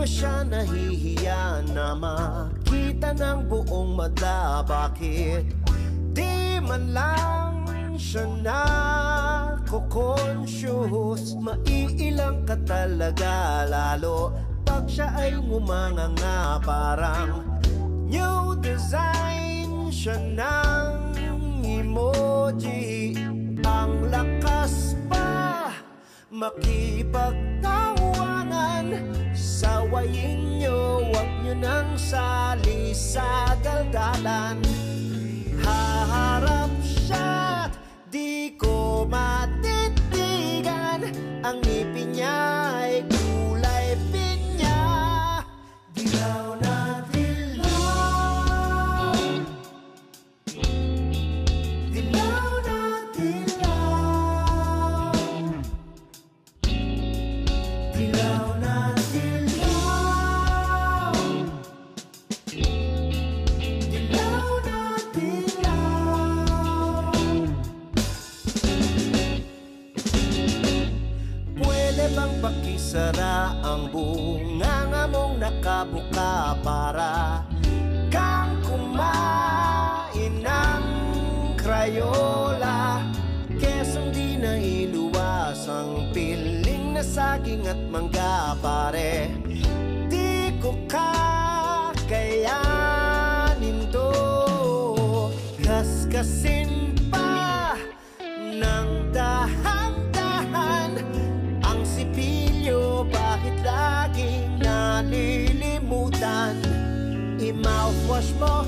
ba siya nahihiya na makita ng buong madla? Bakit di man lang siya nakukonscious? Maiilang ka talaga lalo pag siya ay ngumanga nga parang New design siya ng emoji Ang lakas pa makipagtawa Sawayin nyo, wag nyo nang sali sa daldalan Haharap siya't di ko matitigan Ang nakabuka para kang kumain ng Crayola. Kesong di na iluwas ang piling na saging at mangga pare. Di ko kakayanin to. Kaskasin pa mouthwash more.